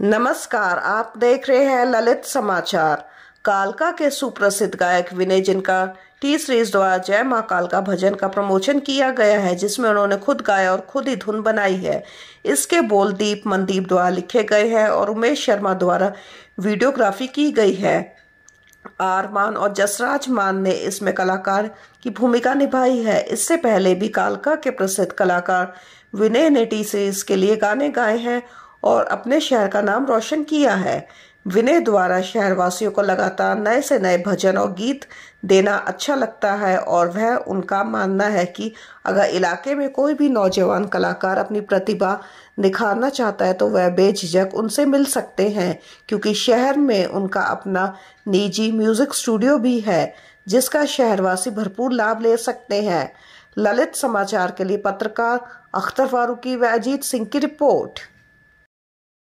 नमस्कार, आप देख रहे हैं ललित समाचार। कालका के सुप्रसिद्ध गायक विनय जिनका टी सीरीज़ द्वारा जय माँ कालका भजन का प्रमोशन किया गया है, जिसमें उन्होंने खुद गाया और खुद ही धुन बनाई है। इसके बोल दीप मनदीप द्वारा लिखे गए हैं और उमेश शर्मा द्वारा वीडियोग्राफी की गई है। आर मान और जसराज मान ने इसमें कलाकार की भूमिका निभाई है। इससे पहले भी कालका के प्रसिद्ध कलाकार विनय ने टी सीरीज़ के लिए गाने गाए हैं और अपने शहर का नाम रोशन किया है। विनय द्वारा शहरवासियों को लगातार नए से नए भजन और गीत देना अच्छा लगता है और वह उनका मानना है कि अगर इलाके में कोई भी नौजवान कलाकार अपनी प्रतिभा निखारना चाहता है तो वह बेझिझक उनसे मिल सकते हैं, क्योंकि शहर में उनका अपना निजी म्यूज़िक स्टूडियो भी है, जिसका शहरवासी भरपूर लाभ ले सकते हैं। ललित समाचार के लिए पत्रकार अख्तर फारूकी व अजीत सिंह की रिपोर्ट।